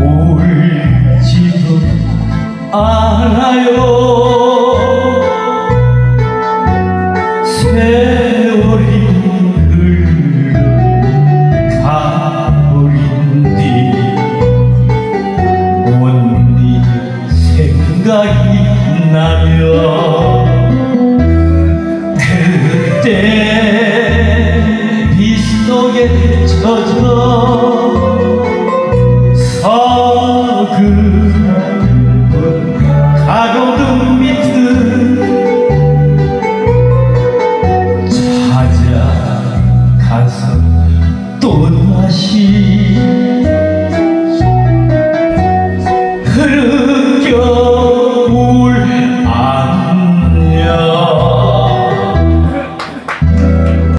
울 지도, 알아요? 세월이 가버린 뒤 생각이 나면 心。